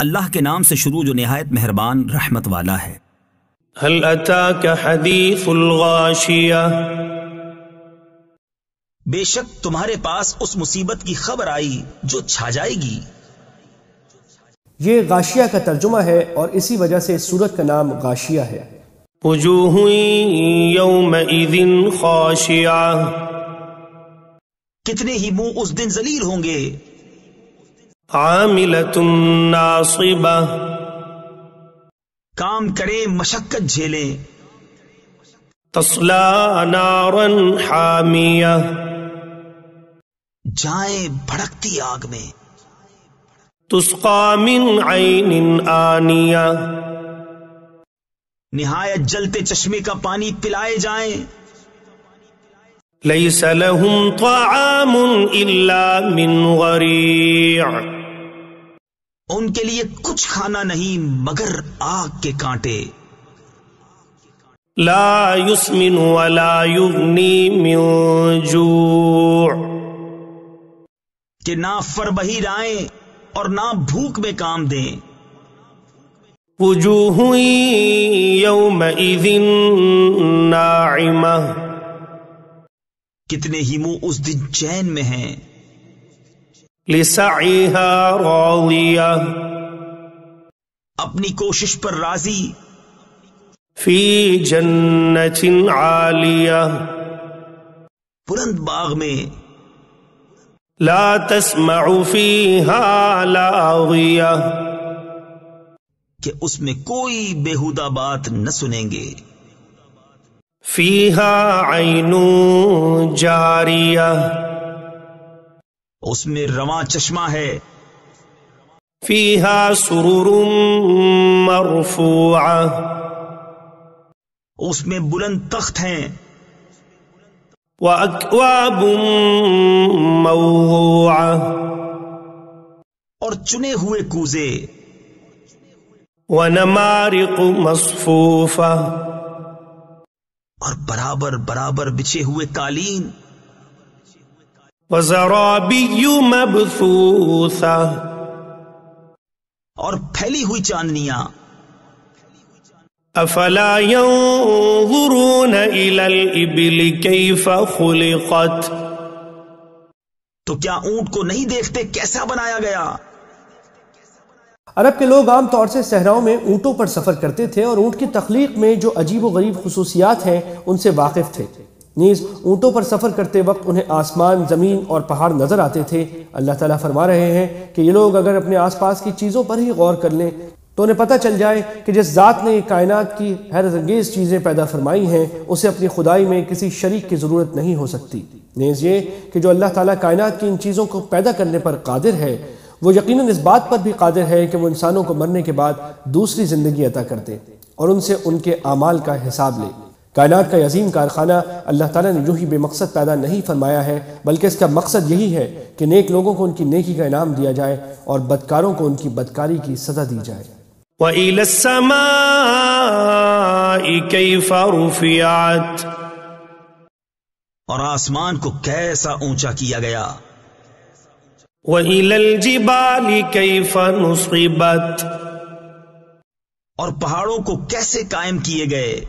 अल्लाह के नाम से शुरू जो नहायत मेहरबान रहमत वाला है। हल बेशक तुम्हारे पास उस मुसीबत की खबर आई जो छा जाएगी। ये गाशिया का तर्जुमा है और इसी वजह से इस सूरत का नाम गाशिया है। कितने ही मुँह उस दिन जलील होंगे। आमिलतुन नासिबा। काम करें मशक्कत झेलें। तस्ला नारन हामिया। जाएँ भड़कती आग में। तुस्का मिन ऐनिन आनिया। निहायत जलते चश्मे का पानी पिलाए जाएँ। लैस लहुम ताआमुन इल्ला मिन गरीअ उनके लिए कुछ खाना नहीं मगर आग के कांटे। ला युस्मिन वला युगनी मिन जू' कि ना फरबही राएँ और ना भूख में काम दें। वजूह नाइमा कितने ही मुँह उस दिन चैन में हैं। रादिया अपनी कोशिश पर राज़ी। फ़ी जन्नतिन आलिया। बुलंद बाग में। ला तस्मउ फीहा लागिया कि उसमें कोई बेहुदा बात न सुनेंगे। फीहा ऐनु जारिया। उसमें रवा चश्मा है। फीहा सुरुरुम मरफूआ। उसमें बुलंद तख्त हैं। मौआ और चुने हुए कूजे। व नमारिक मसफूफा। और बराबर बराबर बिछे हुए कालीन। मबसूसा और फैली हुई चांदनियाँ। अफला यंजुरून इलल इबिल कैफ खुलिकत तो क्या ऊँट को नहीं देखते कैसा बनाया गया? अरब के लोग आमतौर से सहराओं में ऊँटों पर सफ़र करते थे और ऊँट की तख्लीक में जो अजीब व गरीब खसूसियात हैं उनसे वाकिफ थे। नीज ऊँटों पर सफ़र करते वक्त उन्हें आसमान, ज़मीन और पहाड़ नज़र आते थे। अल्लाह ताला फरमा रहे हैं कि ये लोग अगर अपने आसपास की चीज़ों पर ही गौर कर लें तो उन्हें पता चल जाए कि जिस ज़ात ने कायनात की हैरत अंगेज़ चीज़ें पैदा फरमाई हैं, उसे अपनी खुदाई में किसी शरीक की ज़रूरत नहीं हो सकती। नेज़ ये कि जो अल्लाह ताला कायनात की इन चीज़ों को पैदा करने पर कादिर है, वो यकीनन इस बात पर भी कादिर है कि वो इंसानों को मरने के बाद दूसरी ज़िंदगी अता कर दे और उनसे उनके अमाल का हिसाब ले। कायनात का अजीम कारखाना अल्लाह ताला ने यूँ ही बेमकसद पैदा नहीं फरमाया है बल्कि इसका मकसद यही है कि नेक लोगों को उनकी नेकी का इनाम दिया जाए और बदकारों को उनकी बदकारी की सजा दी जाए। और आसमान को कैसा ऊँचा किया गया? व इलल जिबाली कैफ नुसिबत। और पहाड़ों को कैसे कायम किए गए?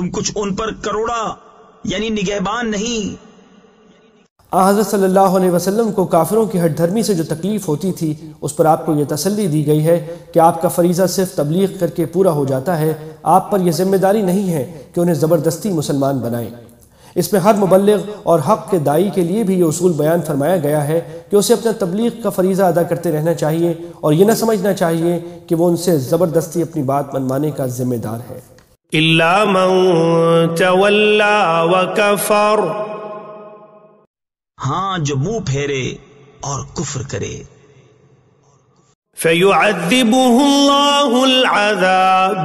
तुम कुछ उन पर करोड़ा, यानी निगहबान नहीं। हज़रत सल्लल्लाहु अलैहि वसल्लम को काफिरों की हट धर्मी से जो तकलीफ़ होती थी, उस पर आपको ये तसल्ली दी गई है कि आपका फरीज़ा सिर्फ़ तबलीग करके पूरा हो जाता है। आप पर यह ज़िम्मेदारी नहीं है कि उन्हें ज़बरदस्ती मुसलमान बनाएँ। इसमें हर मुबलग और हक़ के दाई के लिए भी ये उसूल बयान फरमाया गया है कि उसे अपना तबलीग का फरीज़ा अदा करते रहना चाहिए और ये न समझना चाहिए कि वो उनसे ज़बरदस्ती अपनी बात मनवाने का जिम्मेदार है। इल्ला हाँ कफर जो मुँह फेरे और कुफर करे।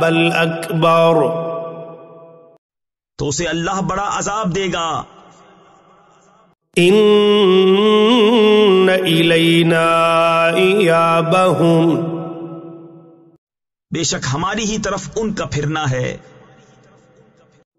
बल अकबर तो उसे अल्लाह बड़ा अजाब देगा। इन इलैना बहूम बेशक हमारी ही तरफ़ उनका फिरना है।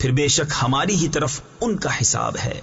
फिर बेशक हमारी ही तरफ उनका हिसाब है